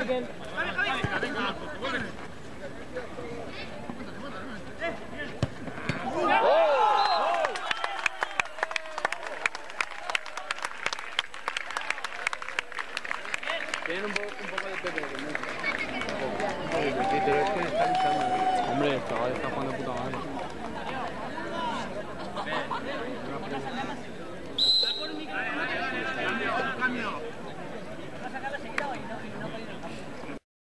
again. Hombre, estaba destapando puta madre.